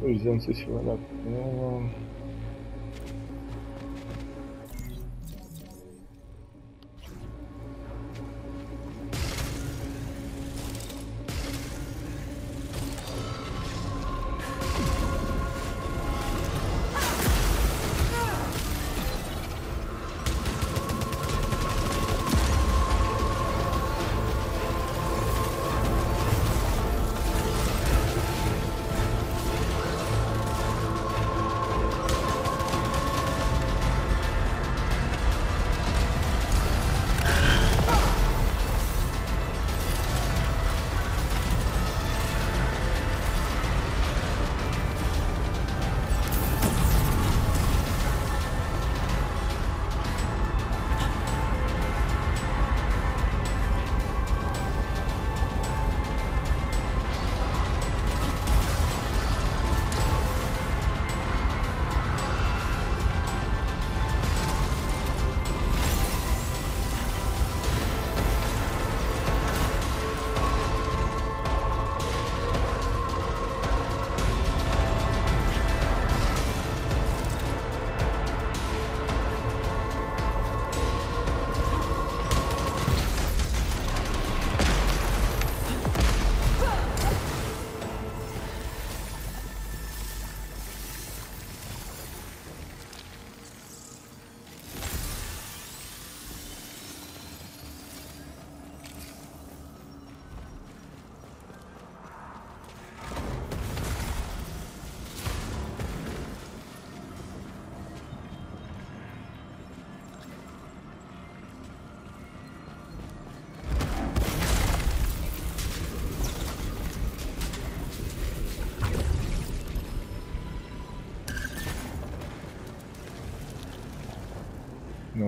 Pois é, não sei se vale a pena.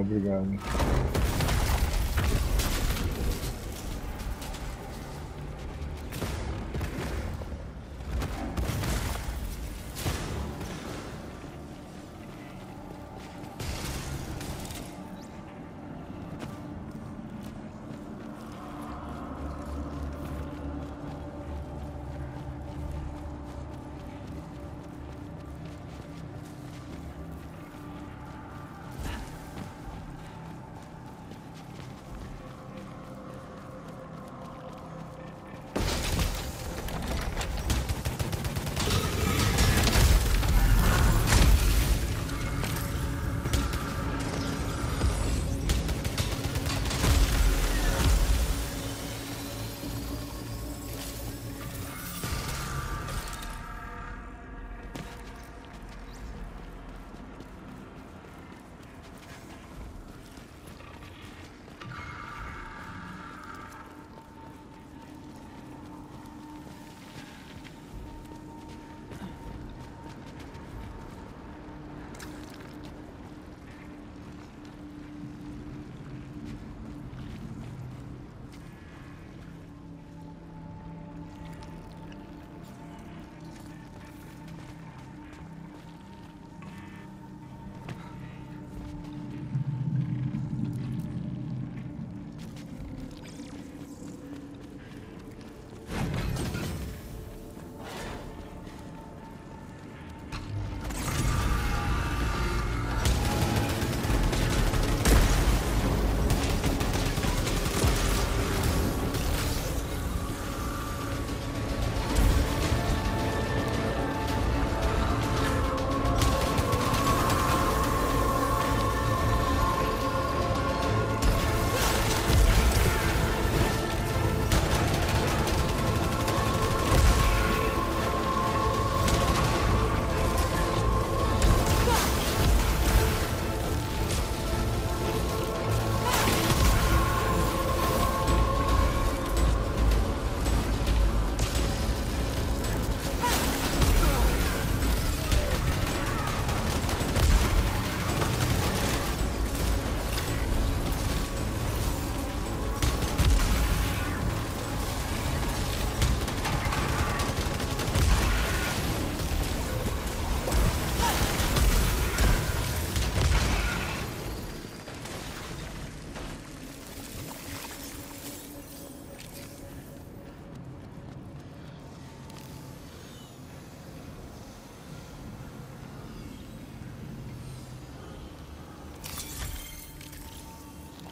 Obrigado.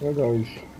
Legal isso.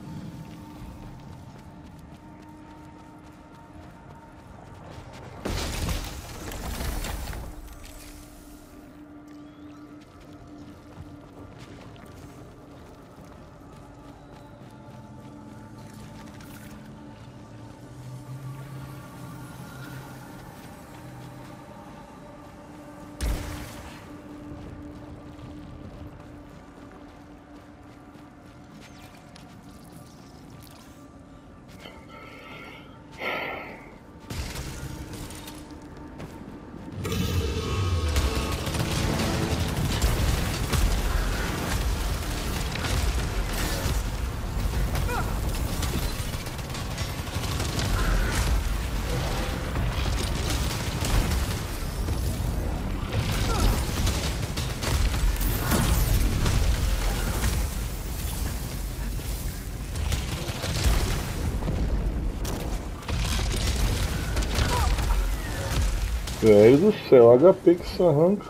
Velho do céu, HP que isso arranca.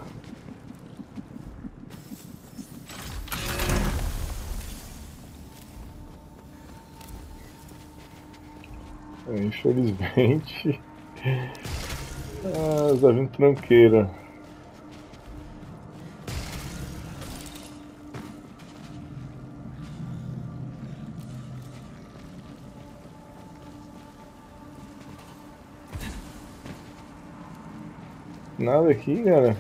É, infelizmente. Ah, vindo tranqueira. Nada aqui, cara.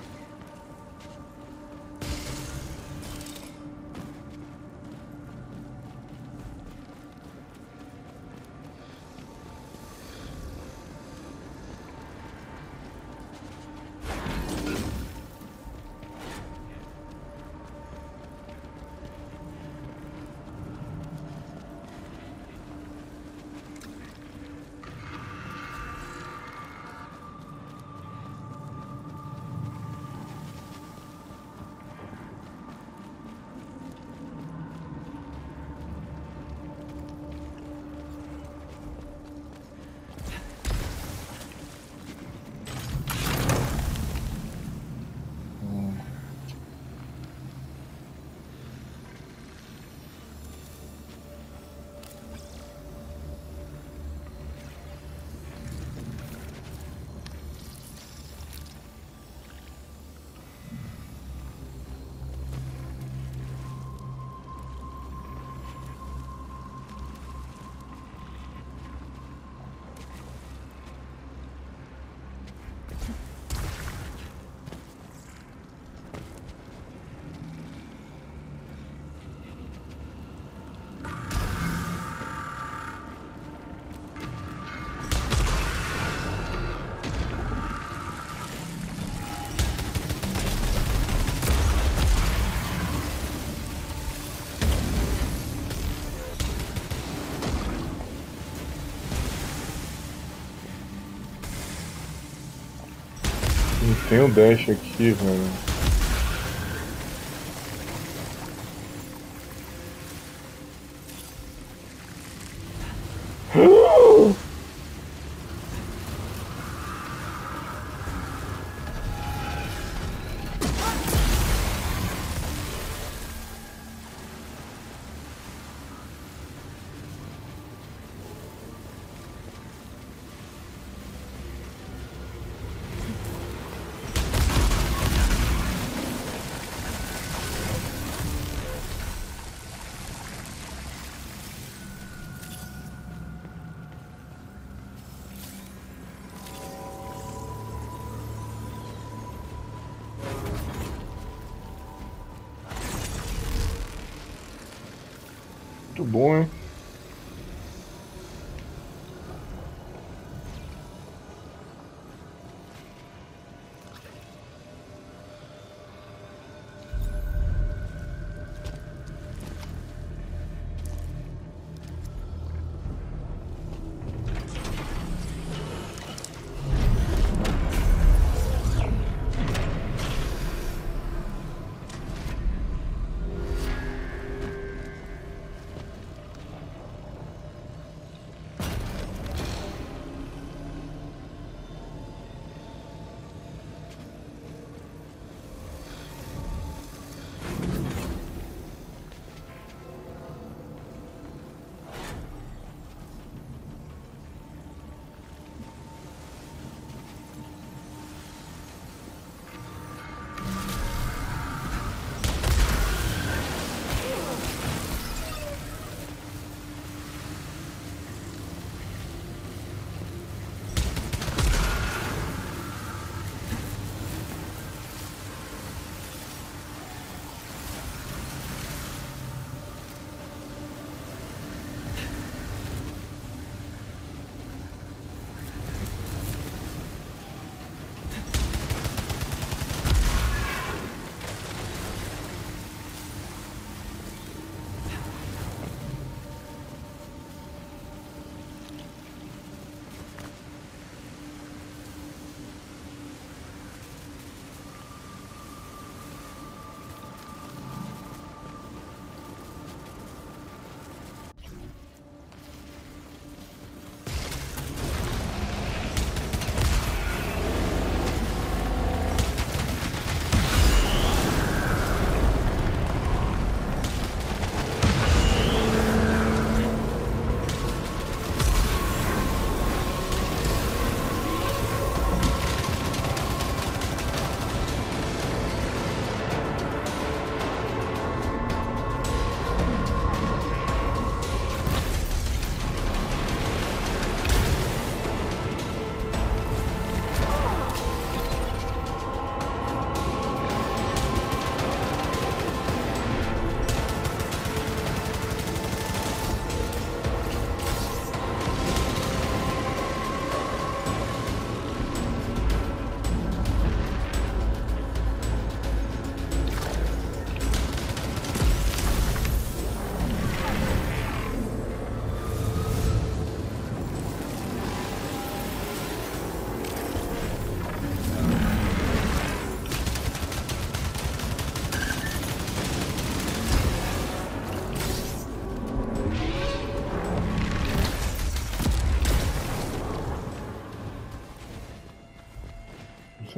Tem um dash aqui, velho. Muito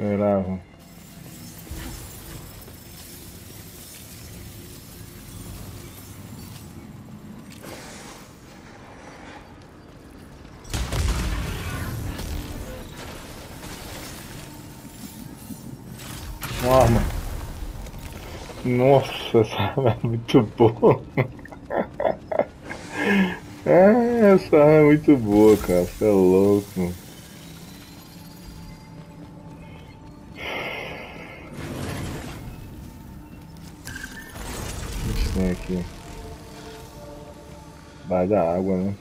Esperava. Uma arma. Nossa, essa arma é muito boa. É, essa arma é muito boa, cara. Você é louco. Aqui? Vai da água, né?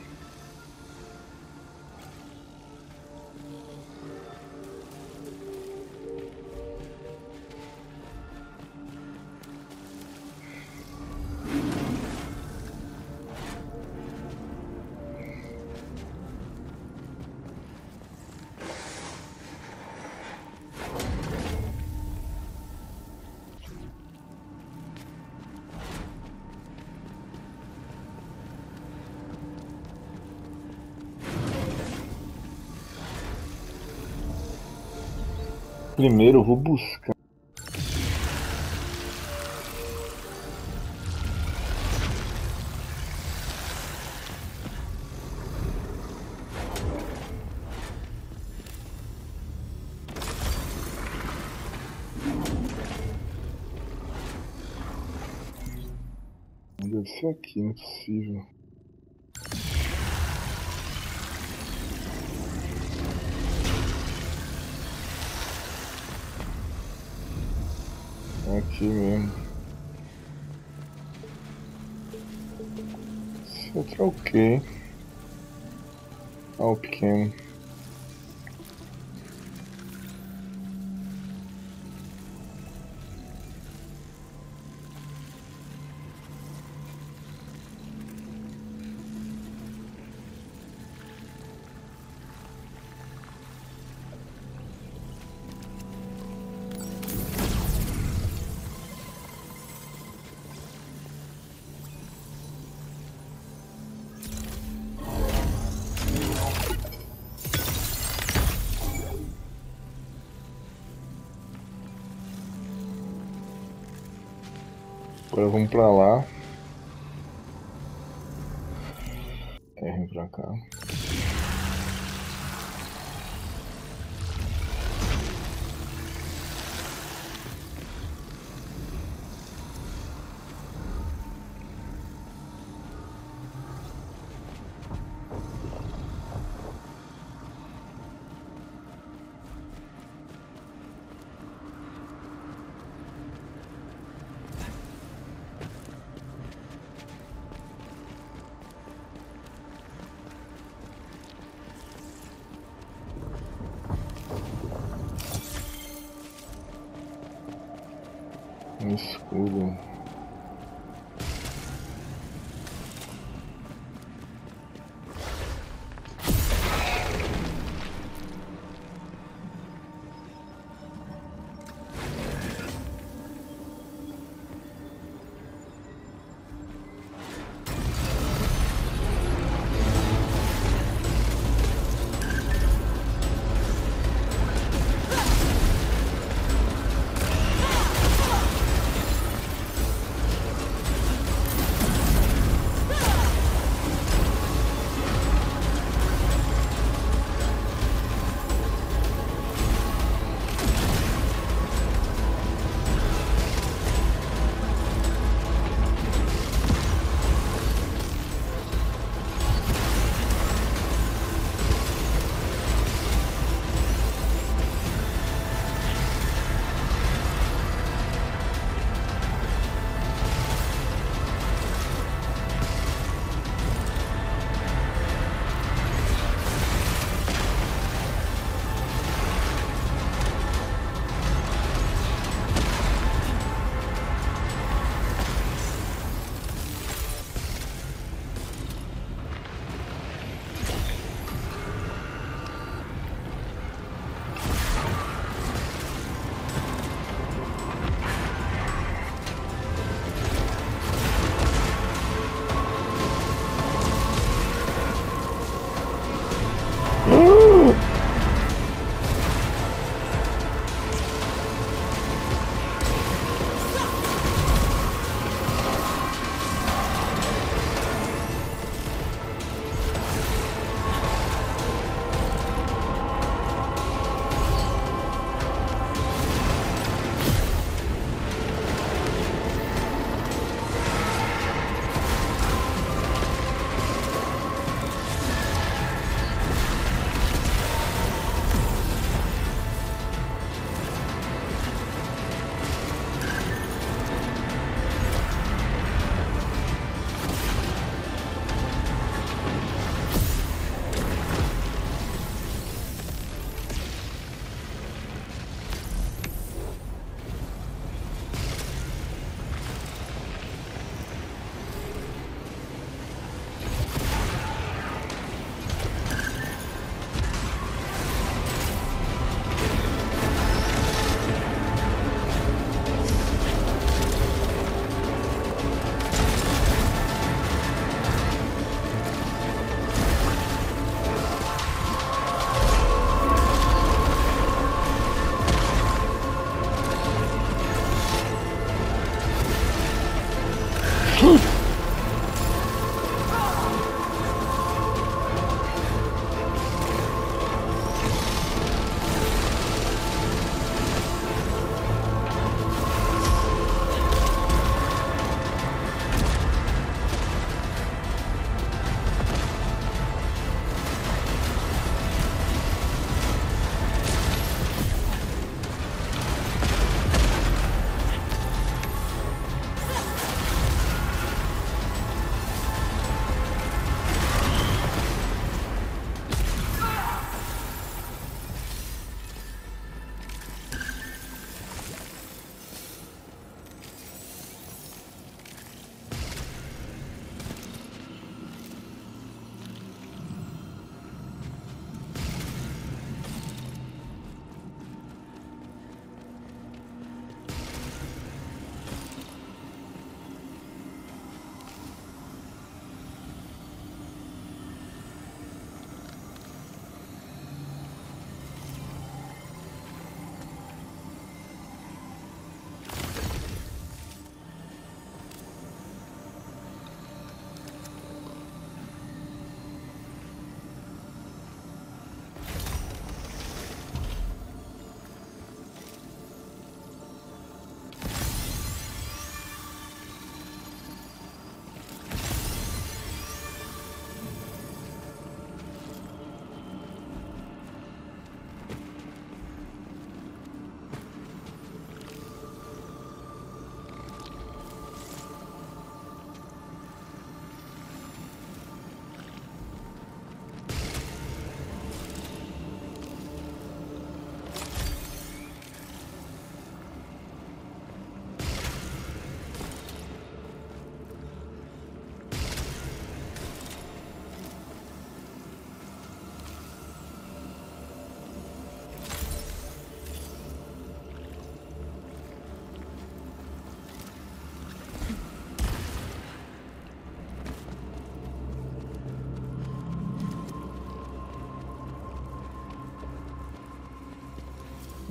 Primeiro vou buscar. Deve ser aqui, não é possível. Aqui mesmo. Esse outro é o quê? Ah, o pequeno. Agora vamos pra lá. R pra cá.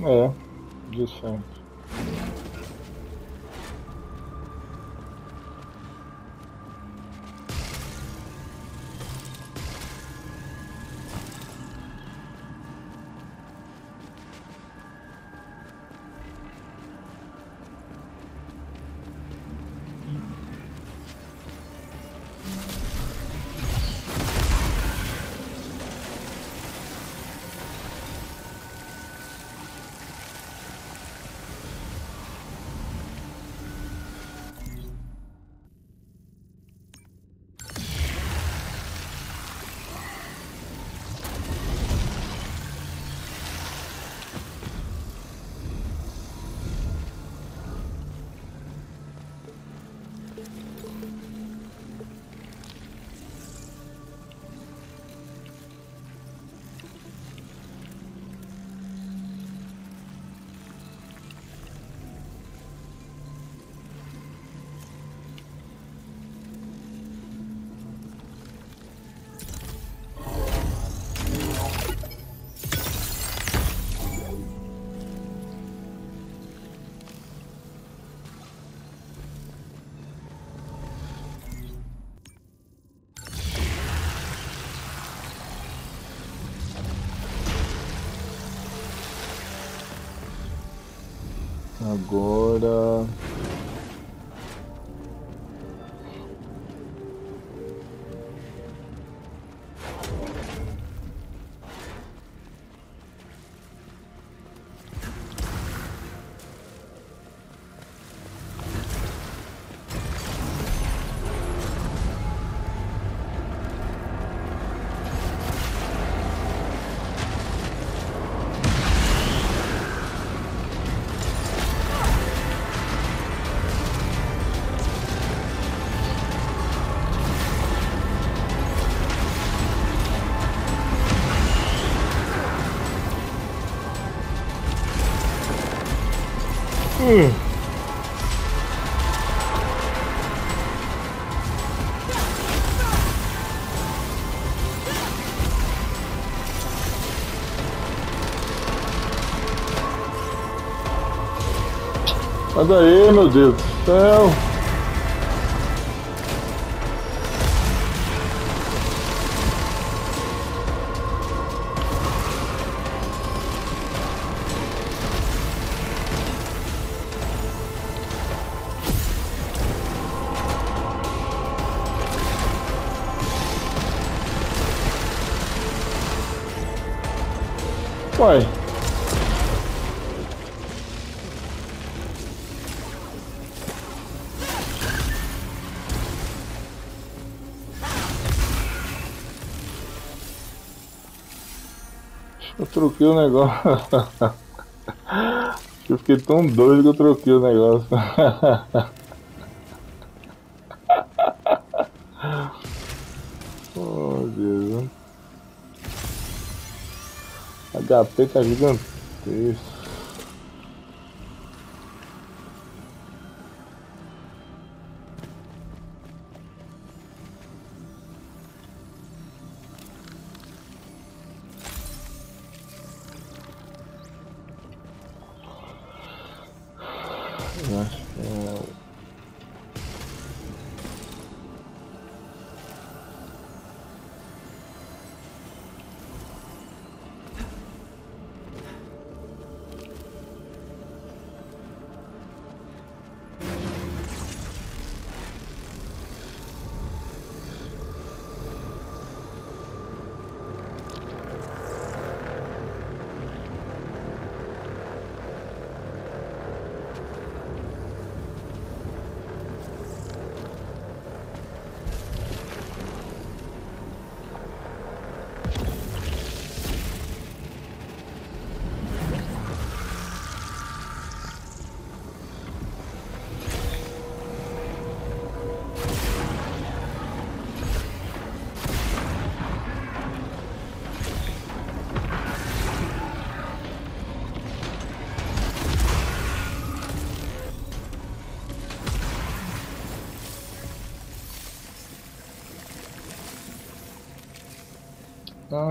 É, de Agora. Hum. Sai daí, meu Deus do céu! Troquei o negócio. Eu fiquei tão doido que eu troquei o negócio. oh, Deus. HP tá gigantesco. Acho que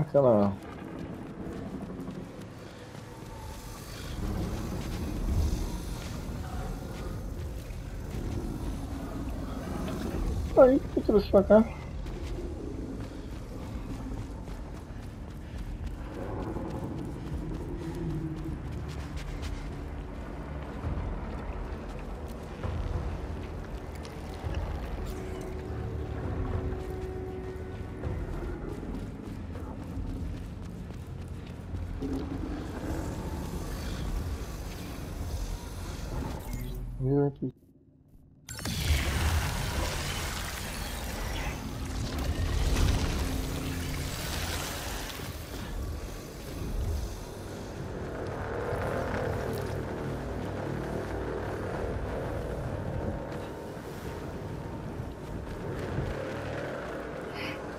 aquela. Aí, por que eu trouxe pra cá? Aqui?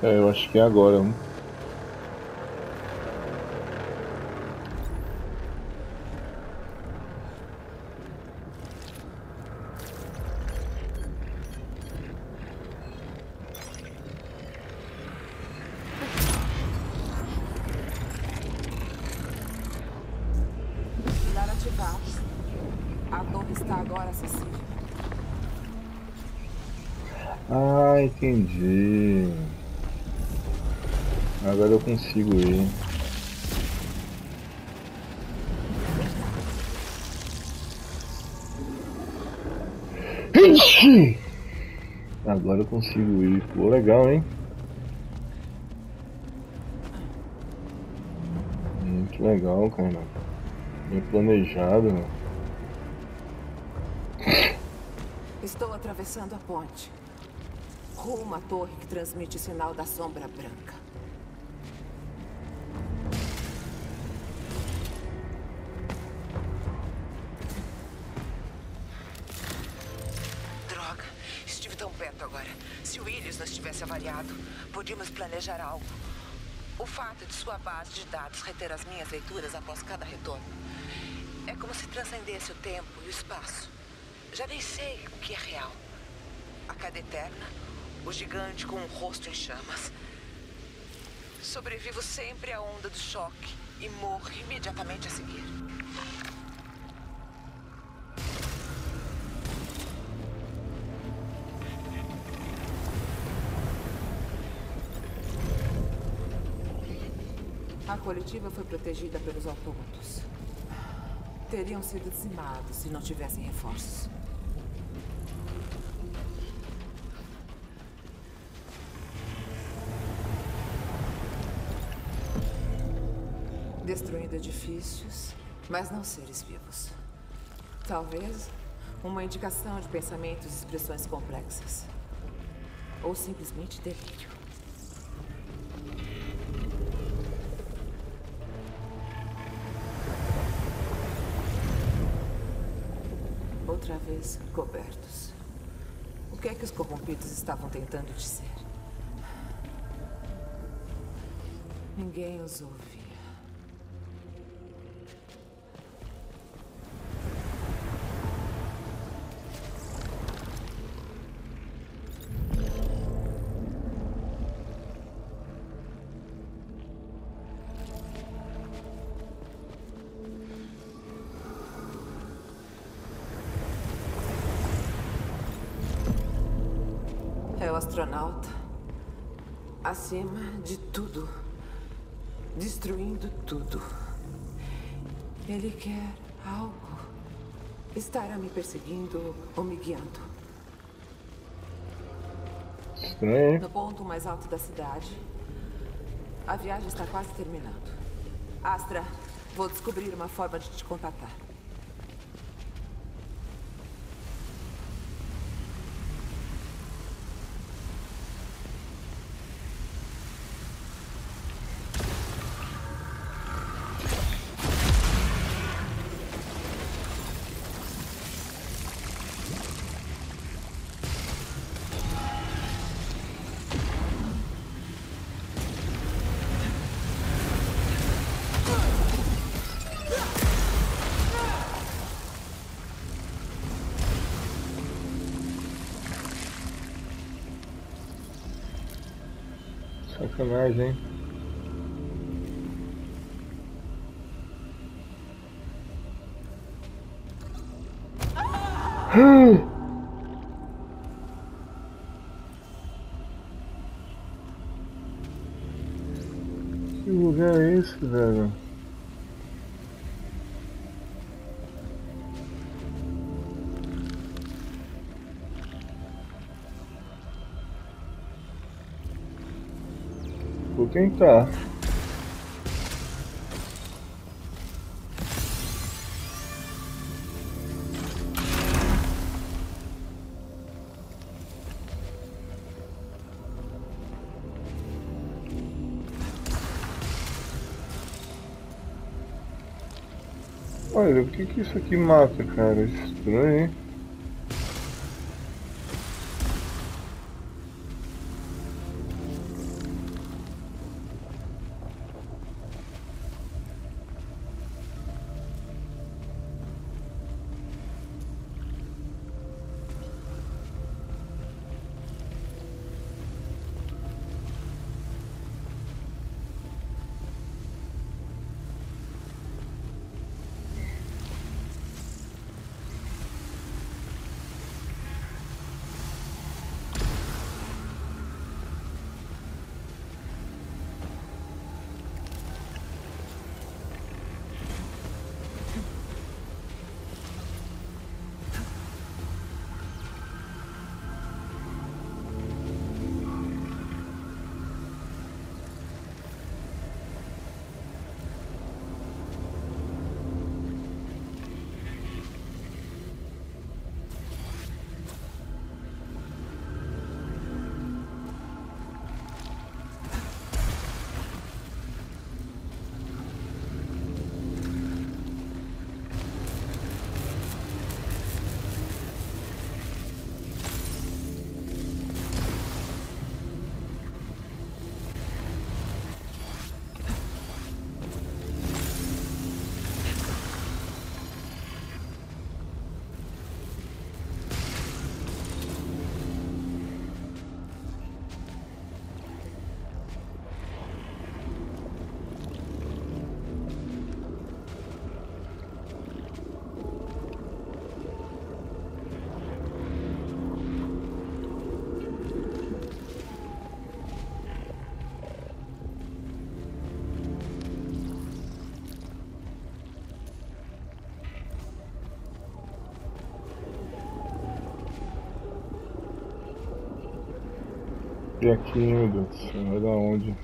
É, eu acho que é agora. Entendi. Agora eu consigo ir. Agora eu consigo ir. Pô, legal, hein? Muito legal, cara. Bem planejado. Estou atravessando a ponte. Rumo à torre que transmite sinal da sombra branca. Droga, estive tão perto agora. Se o Willis nos tivesse avaliado, podíamos planejar algo. O fato de sua base de dados reter as minhas leituras após cada retorno é como se transcendesse o tempo e o espaço. Já nem sei o que é real. A cada eterna, o gigante com o rosto em chamas. Sobrevivo sempre à onda do choque e morro imediatamente a seguir. A coletiva foi protegida pelos autômatos. Teriam sido dizimados se não tivessem reforços. Destruindo edifícios, mas não seres vivos. Talvez uma indicação de pensamentos e expressões complexas. Ou simplesmente delírio. Outra vez cobertos. O que é que os corrompidos estavam tentando dizer? Ninguém os ouvia. Astronauta. Acima de tudo. Destruindo tudo. Ele quer algo. Estará me perseguindo ou me guiando. Estranho, hein? No ponto mais alto da cidade. A viagem está quase terminando. Astra, vou descobrir uma forma de te contatar. Sacanagem, hein? Vou tentar. Olha, o que que isso aqui mata, cara? Estranho, hein? E aqui, meu Deus vai da onde?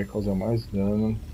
É, causa mais dano.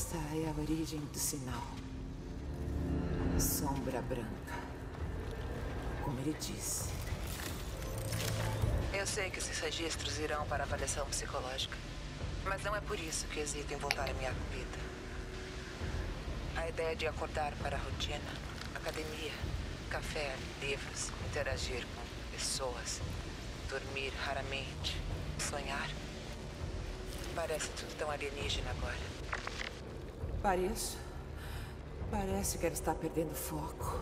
Esta é a origem do sinal. Sombra branca. Como ele disse. Eu sei que esses registros irão para avaliação psicológica. Mas não é por isso que hesito em voltar à minha vida. A ideia de acordar para a rotina, academia, café, livros, interagir com pessoas, dormir raramente, sonhar. Parece tudo tão alienígena agora. Pareço. Parece que ela está perdendo foco.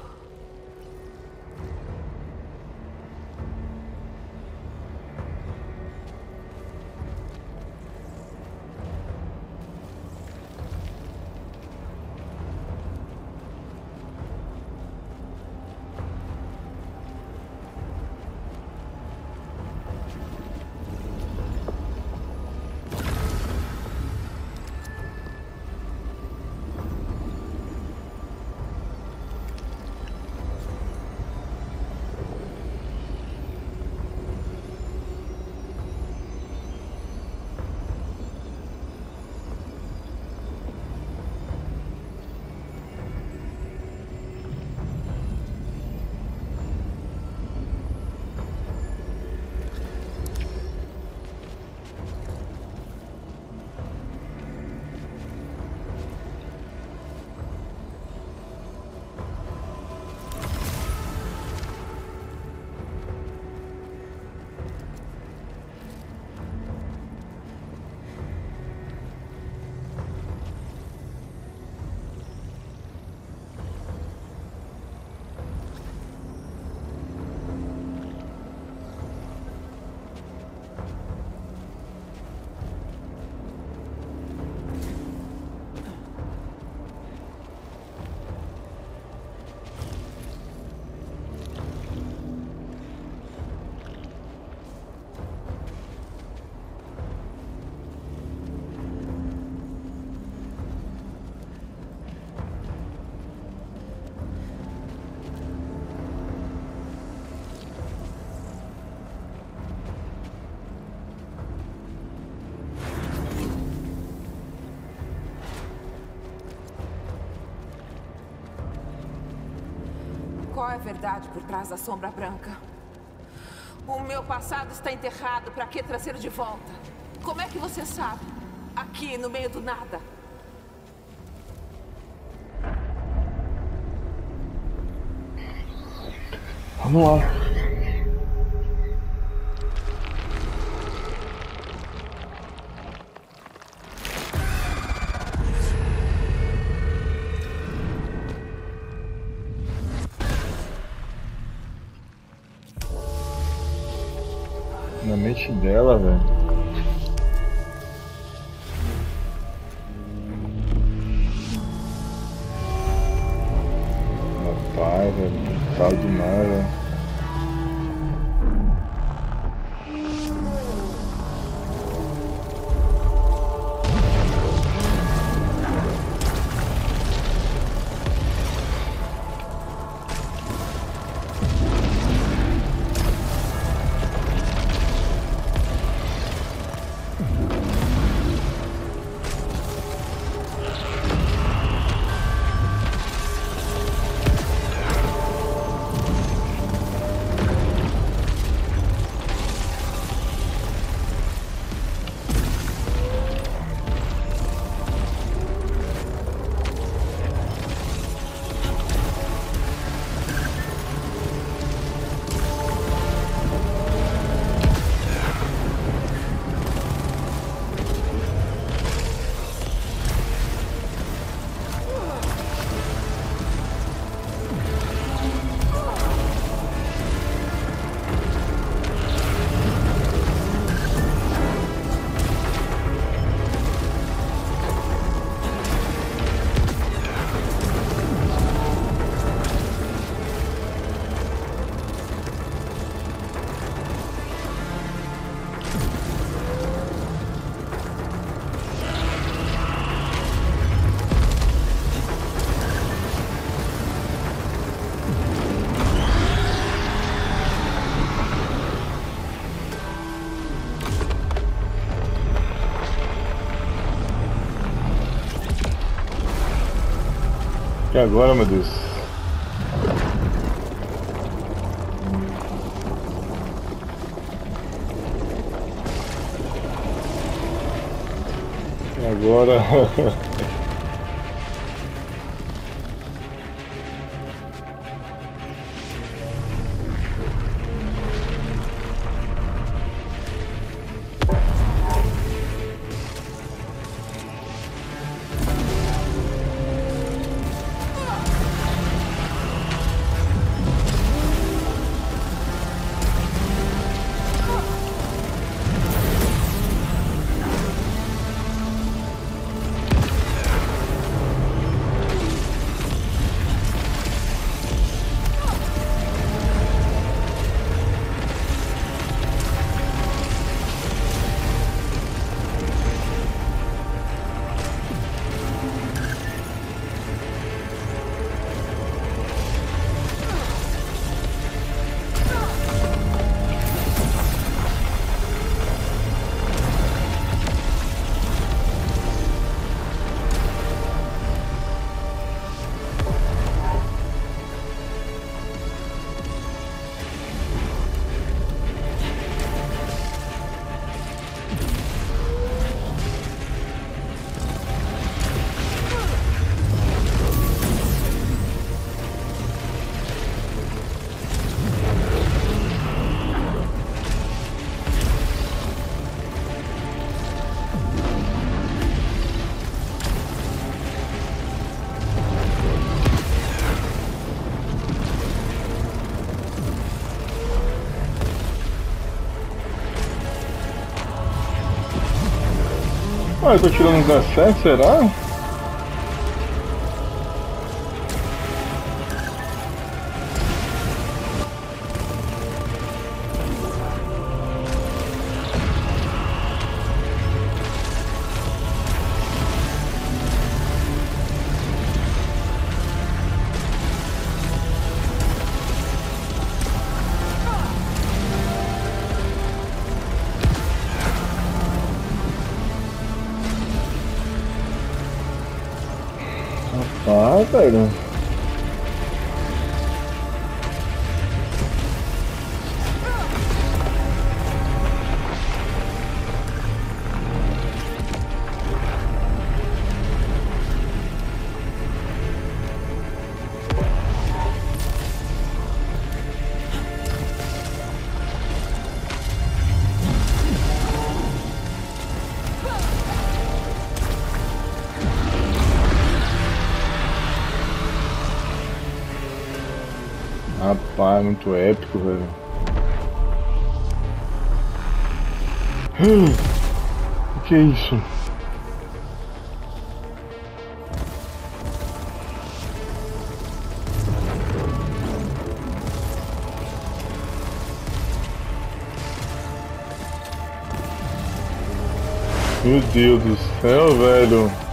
Qual é a verdade por trás da sombra branca? O meu passado está enterrado. Para que trazê-lo de volta? Como é que você sabe? Aqui, no meio do nada. Vamos lá. E agora, meu Deus? E agora? Ah, eu tô tirando 17, será? Ah, velho. Muito épico, velho. O que é isso? Meu Deus do céu, velho.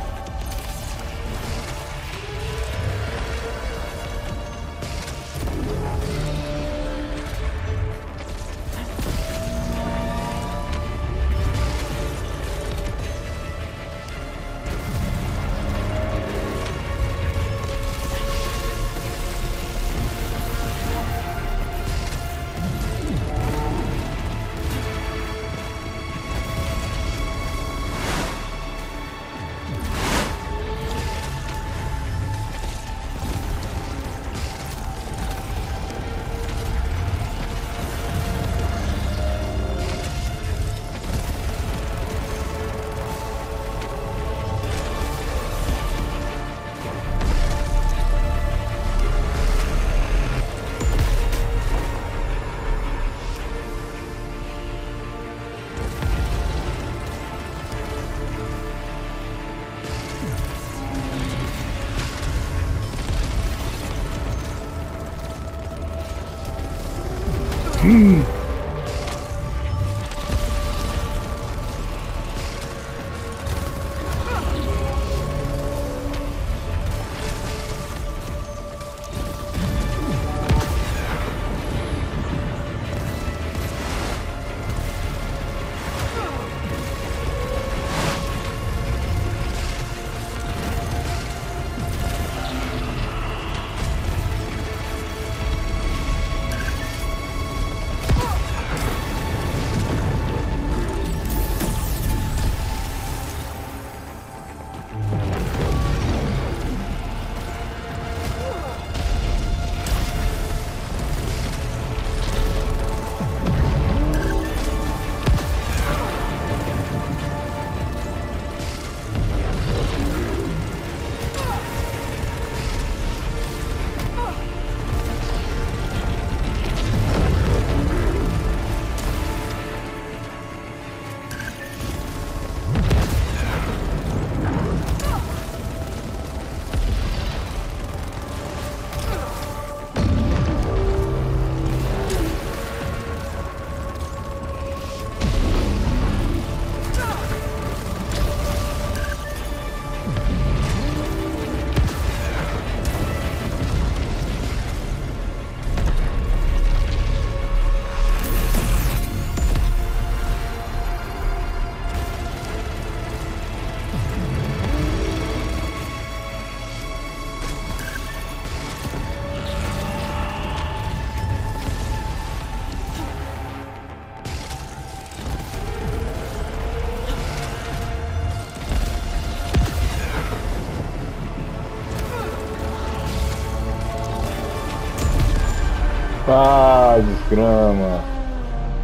Desgrama.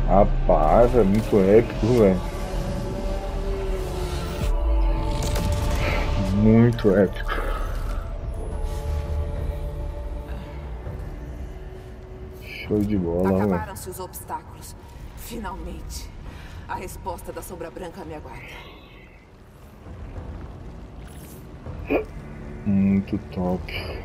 Rapaz, é muito épico, velho. Muito épico. Show de bola, velho. Acabaram-se os obstáculos. Finalmente. A resposta da Sombra Branca me aguarda. Muito top.